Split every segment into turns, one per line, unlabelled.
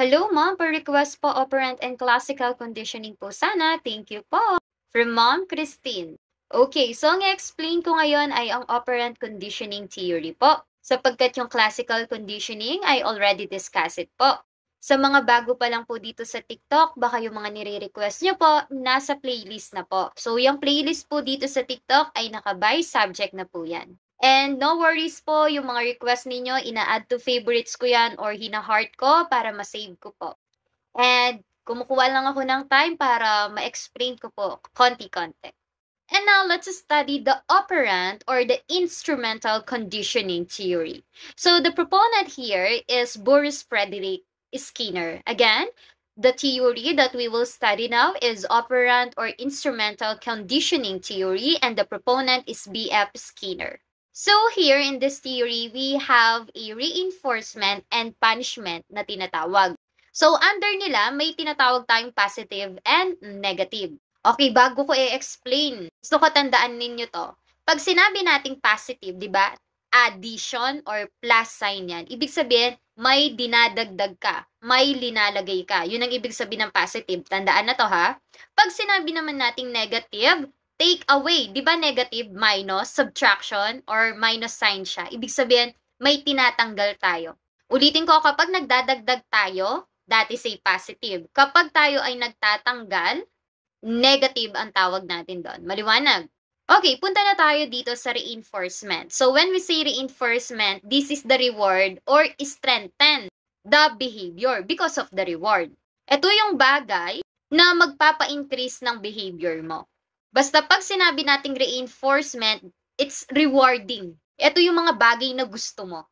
Hello, ma'am. Per request po, operant and classical conditioning po sana. Thank you po. From Ma'am Christine. Okay, so ang explain ko ngayon ay ang operant conditioning theory po. Sapagkat yung classical conditioning ay already discussed it po. Sa mga bago pa lang po dito sa TikTok, baka yung mga nire-request nyo po, nasa playlist na po. So, yung playlist po dito sa TikTok ay naka-by subject na po yan. And no worries po, yung mga request ninyo, ina-add to favorites ko yan or hina-heart ko para ma-save ko po. And kumukuha lang ako ng time para ma-explain ko po konti-konti. And now let's study the operant or the instrumental conditioning theory. So the proponent here is Boris Frederick Skinner. Again, the theory that we will study now is operant or instrumental conditioning theory and the proponent is B.F. Skinner. So here in this theory, we have a reinforcement and punishment na tinatawag. So under nila, may tinatawag tayong positive and negative. Okay, bago ko i-explain, gusto ko tandaan ninyo to. Pag sinabi nating positive, di ba? Addition or plus sign yan. Ibig sabihin, may dinadagdag ka, may linalagay ka. Yun ang ibig sabihin ng positive. Tandaan na to ha. Pag sinabi naman nating negative, take away. Di ba negative, minus, subtraction, or minus sign siya. Ibig sabihin, may tinatanggal tayo. Ulitin ko, kapag nagdadagdag tayo, that is a positive. Kapag tayo ay nagtatanggal, negative ang tawag natin doon. Maliwanag. Okay, punta na tayo dito sa reinforcement. So when we say reinforcement, this is the reward or strengthen the behavior because of the reward. Ito yung bagay na magpapa-increase ng behavior mo. Basta pag sinabi nating reinforcement, it's rewarding. Ito yung mga bagay na gusto mo.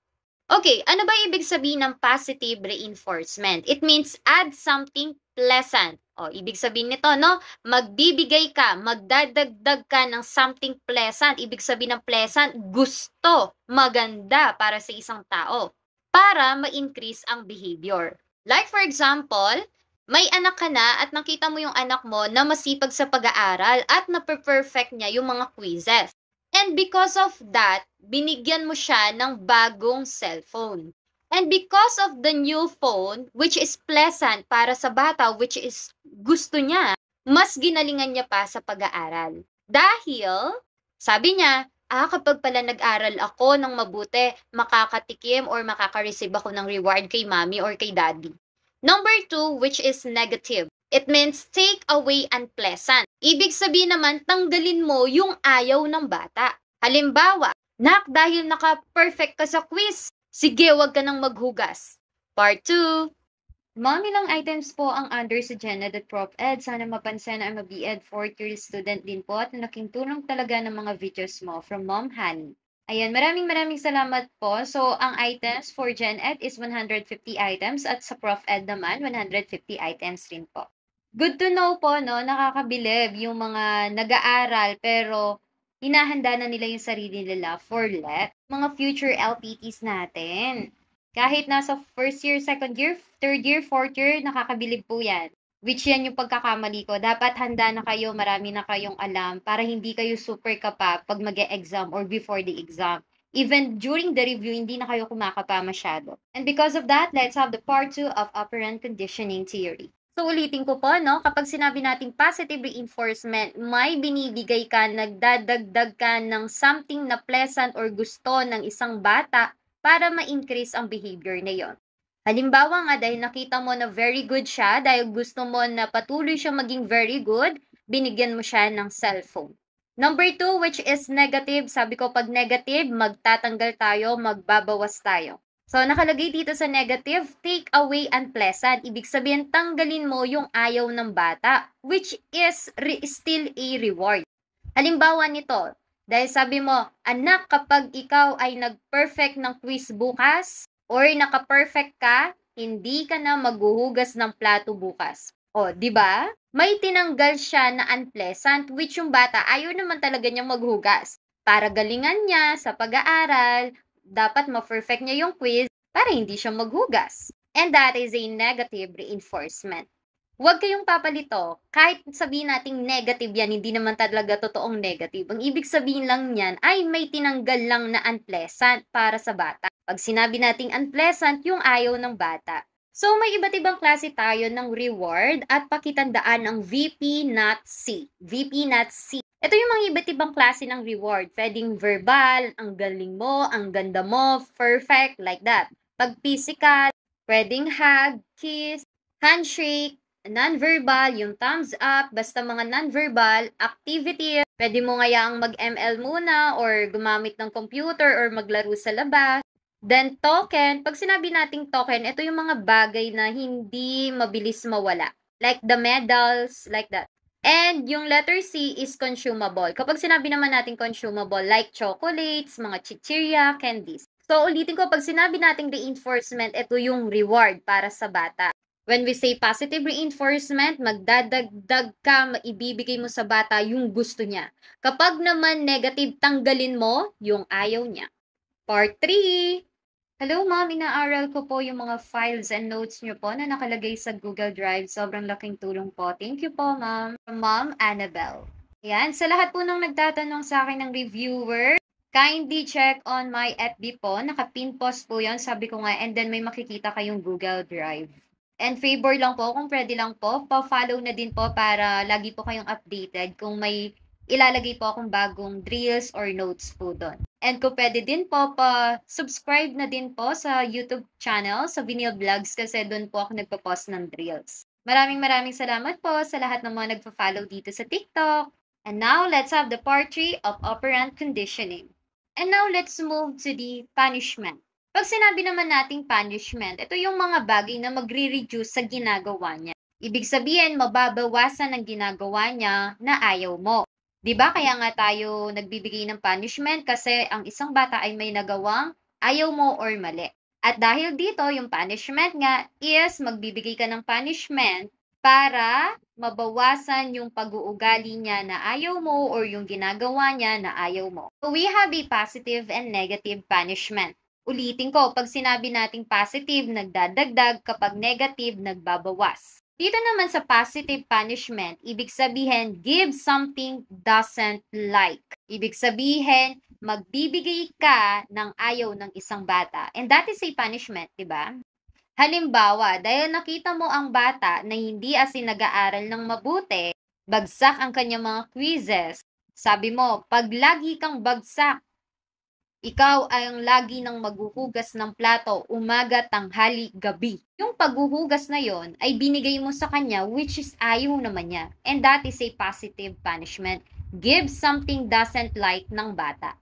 Okay, ano ba ibig sabihin ng positive reinforcement? It means add something pleasant o, ibig sabihin nito, no? Magbibigay ka, magdadagdag ka ng something pleasant. Ibig sabihin ng pleasant, gusto, maganda para sa isang tao. Para ma-increase ang behavior. Like for example, may anak ka na at nakita mo yung anak mo na masipag sa pag-aaral at na-perfect niya yung mga quizzes. And because of that, binigyan mo siya ng bagong cellphone. And because of the new phone, which is pleasant para sa bata, which is gusto niya, mas ginalingan niya pa sa pag-aaral. Dahil, sabi niya, ah, kapag pala nag-aral ako ng mabuti, makakatikim or makaka-receive ako ng reward kay mommy or kay daddy. Number two, which is negative. It means take away unpleasant. Ibig sabihin naman, tanggalin mo yung ayaw ng bata. Halimbawa, Nak, dahil naka-perfect ka sa quiz, Sige, wag ka nang maghugas. Part 2. Ma'am, ilang items po ang under sa Prof. Ed. Sana mapansin na I'm a B.Ed 4th year student din po at naking tulong talaga ng mga videos mo from Mom Honey. Ayan, maraming maraming salamat po. So, ang items for Gen Ed is 150 items at sa Prof. Ed naman, 150 items rin po. Good to know po, no? Nakakabilib yung mga nag-aaral pero hinahanda na nila yung sarili nila for let mga future LPTs natin. Kahit nasa first year, second year, third year, fourth year, nakakabilib po yan. Which yan yung pagkakamali ko. Dapat handa na kayo, marami na kayong alam para hindi kayo super kapa pag mag exam or before the exam. Even during the review, hindi na kayo kumakapa masyado. And because of that, let's have the part 2 of operant conditioning theory. So ulitin ko po, no, kapag sinabi nating positive reinforcement, may binibigay ka, nagdadagdag ka ng something na pleasant or gusto ng isang bata para ma-increase ang behavior na yon. Halimbawa nga, dahil nakita mo na very good siya, dahil gusto mo na patuloy siya maging very good, binigyan mo siya ng cellphone. Number two, which is negative. Sabi ko, pag negative, magtatanggal tayo, magbabawas tayo. So, nakalagay dito sa negative, take away unpleasant. Ibig sabihin, tanggalin mo yung ayaw ng bata, which is re- still a reward. Halimbawa nito, dahil sabi mo, anak, kapag ikaw ay nag-perfect ng quiz bukas, or naka-perfect ka, hindi ka na maghuhugas ng plato bukas. O, di ba? May tinanggal siya na unpleasant, which yung bata ayaw naman talaga niyang maghugas. Para galingan niya sa pag-aaral, dapat ma-perfect niya yung quiz para hindi siya maghugas. And that is a negative reinforcement. Huwag kayong papalito. Kahit sabihin nating negative yan, hindi naman talaga totoong negative. Ang ibig sabihin lang niyan ay may tinanggal lang na unpleasant para sa bata. Pag sinabi nating unpleasant, yung ayaw ng bata. So, may iba't ibang klase tayo ng reward at pakitandaan ng VP not C. VP not C. Ito yung mga iba't ibang klase ng reward. Pwedeng verbal, ang galing mo, ang ganda mo, perfect, like that. Pag physical, pwedeng hug, kiss, handshake, non-verbal, yung thumbs up, basta mga non-verbal, activity, pwede mo ngayaang mag-ML muna or gumamit ng computer or maglaro sa labas. Then token, pag sinabi nating token, ito yung mga bagay na hindi mabilis mawala. Like the medals, like that. And yung letter C is consumable. Kapag sinabi naman natin consumable, like chocolates, mga chichirya, candies. So ulitin ko, pag sinabi nating reinforcement, ito yung reward para sa bata. When we say positive reinforcement, magdadagdag ka, maibibigay mo sa bata yung gusto niya. Kapag naman negative, tanggalin mo yung ayaw niya. Part 3, Hello ma'am, inaaral ko po yung mga files and notes niyo po na nakalagay sa Google Drive. Sobrang laking tulong po. Thank you po ma'am. Ma'am Annabelle. Ayan, sa lahat po nang nagtatanong sa akin ng reviewer, kindly check on my FB po. Naka-pin post po yon sabi ko nga, and then may makikita kayong Google Drive. And favor lang po, kung pwede lang po, pa-follow na din po para lagi po kayong updated kung may ilalagay po akong bagong drills or notes po doon. And kung pwede din po, pa-subscribe na din po sa YouTube channel, sa Vinyl Vlogs, kasi doon po ako nagpo-post ng drills. Maraming maraming salamat po sa lahat ng mga nagpo-follow dito sa TikTok. And now, let's have the part 3 of operant conditioning. And now, let's move to the punishment. Pag sinabi naman nating punishment, ito yung mga bagay na magre-reduce sa ginagawa niya. Ibig sabihin, mababawasan ang ginagawa niya na ayaw mo. 'Di ba kaya nga tayo nagbibigay ng punishment kasi ang isang bata ay may nagawang ayaw mo or mali. At dahil dito, yung punishment nga is magbibigay ka ng punishment para mabawasan yung pag-uugali niya na ayaw mo or yung ginagawa niya na ayaw mo. So we have a positive and negative punishment. Ulitin ko, pag sinabi nating positive, nagdadagdag, kapag negative, nagbabawas. Dito naman sa positive punishment, ibig sabihin, give something doesn't like. Ibig sabihin, magbibigay ka ng ayaw ng isang bata. And that is a punishment, di ba? Halimbawa, dahil nakita mo ang bata na hindi asin nag-aaral ng mabuti, bagsak ang kanyang mga quizzes. Sabi mo, pag lagi kang bagsak, ikaw ay ang lagi nang maghuhugas ng plato umaga, tanghali, gabi. Yung paghuhugas na yon ay binigay mo sa kanya which is ayaw naman niya. And that is a positive punishment. Give something doesn't like ng bata.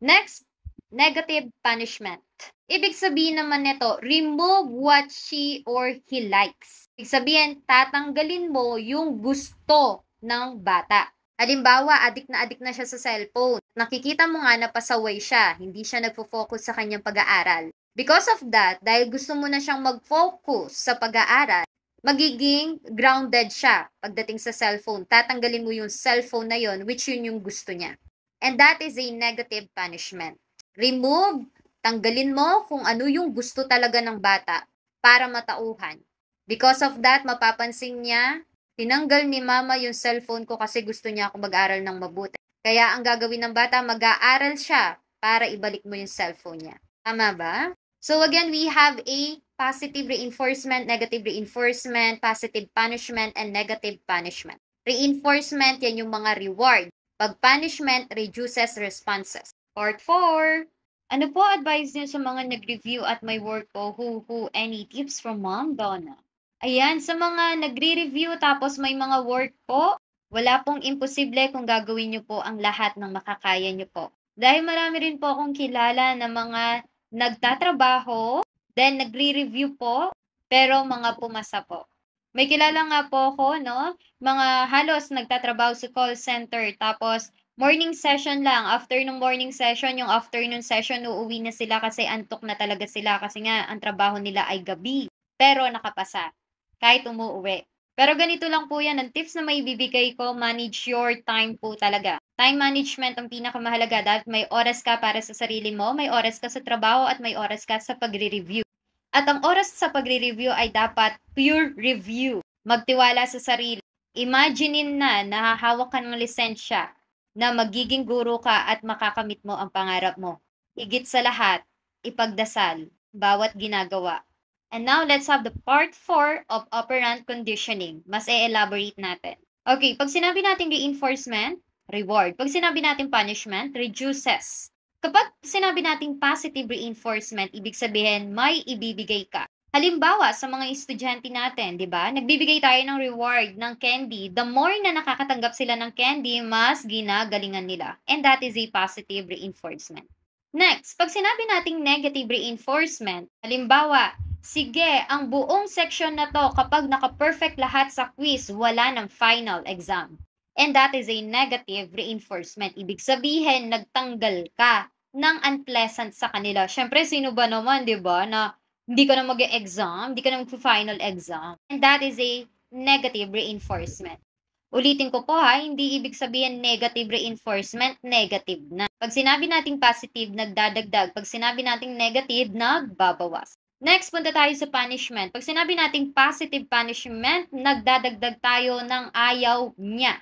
Next, negative punishment. Ibig sabihin naman nito, remove what she or he likes. Ibig sabihin, tatanggalin mo yung gusto ng bata. Halimbawa, adik na adik na siya sa cellphone. Nakikita mo nga na pasaway siya, hindi siya nagfo-focus sa kanyang pag-aaral. Because of that, dahil gusto mo na siyang mag-focus sa pag-aaral, magiging grounded siya pagdating sa cellphone. Tatanggalin mo yung cellphone na yon which yun yung gusto niya. And that is a negative punishment. Remove, tanggalin mo kung ano yung gusto talaga ng bata para matauhan. Because of that, mapapansin niya Tinanggal ni mama yung cellphone ko kasi gusto niya ako mag-aral ng mabuti. Kaya ang gagawin ng bata, mag-aaral siya para ibalik mo yung cellphone niya. Tama ba? So again, we have a positive reinforcement, negative reinforcement, positive punishment, and negative punishment. Reinforcement, yan yung mga reward. Pag punishment, reduces responses. Part 4. Ano po advice niyo sa mga nag-review at my work po? Who, who, any tips from Mom Donna? Ayan, sa mga nagre-review tapos may mga work po, wala pong imposible kung gagawin niyo po ang lahat ng makakaya niyo po. Dahil marami rin po akong kilala na mga nagtatrabaho, then nagre-review po, pero mga pumasa po. May kilala nga po ako, no? Mga halos nagtatrabaho sa call center, tapos morning session lang. After ng morning session, yung afternoon session, uuwi na sila kasi antok na talaga sila kasi nga ang trabaho nila ay gabi. Pero nakapasa kahit umuuwi. Pero ganito lang po yan, ang tips na may bibigay ko, manage your time po talaga. Time management ang pinakamahalaga dahil may oras ka para sa sarili mo, may oras ka sa trabaho at may oras ka sa pagre-review. At ang oras sa pagre-review ay dapat pure review. Magtiwala sa sarili. Imaginein na nahahawak ka ng lisensya na magiging guro ka at makakamit mo ang pangarap mo. Higit sa lahat, ipagdasal bawat ginagawa. And now, let's have the part 4 of operant conditioning. Mas e-elaborate natin. Okay, pag sinabi natin reinforcement, reward. Pag sinabi natin punishment, reduces. Kapag sinabi natin positive reinforcement, ibig sabihin may ibibigay ka. Halimbawa, sa mga estudyante natin, di ba? Nagbibigay tayo ng reward ng candy. The more na nakakatanggap sila ng candy, mas ginagalingan nila. And that is a positive reinforcement. Next, pag sinabi nating negative reinforcement, halimbawa, sige, ang buong section na to, kapag naka-perfect lahat sa quiz, wala ng final exam. And that is a negative reinforcement. Ibig sabihin, nagtanggal ka ng unpleasant sa kanila. Siyempre, sino ba naman, di ba, na hindi ka na mag-exam, hindi ka na mag-final exam. And that is a negative reinforcement. Ulitin ko po ha, hindi ibig sabihin negative reinforcement, negative na. Pag sinabi nating positive, nagdadagdag. Pag sinabi nating negative, nagbabawas. Next, punta tayo sa punishment. Pag sinabi nating positive punishment, nagdadagdag tayo ng ayaw niya.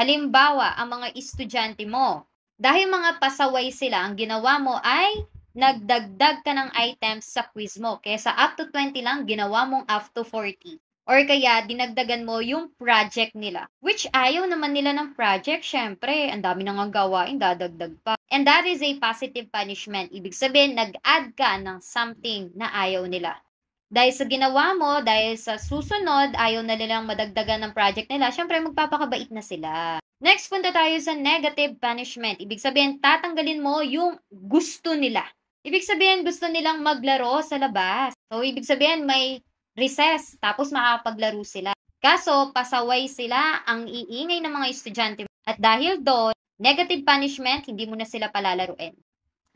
Halimbawa, ang mga estudyante mo, dahil mga pasaway sila, ang ginawa mo ay nagdagdag ka ng items sa quiz mo. Kesa up to 20 lang, ginawa mong up to 40. Or kaya, dinagdagan mo yung project nila. Which ayaw naman nila ng project, syempre. Ang dami nang gawain, dadagdag pa. And that is a positive punishment. Ibig sabihin, nag-add ka ng something na ayaw nila. Dahil sa ginawa mo, dahil sa susunod, ayaw na nilang madagdagan ng project nila, syempre magpapakabait na sila. Next, punta tayo sa negative punishment. Ibig sabihin, tatanggalin mo yung gusto nila. Ibig sabihin, gusto nilang maglaro sa labas. So, ibig sabihin, may recess, tapos makapaglaro sila. Kaso, pasaway sila ang iingay ng mga estudyante. At dahil doon, negative punishment, hindi mo na sila palalaruin.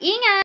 Ingat!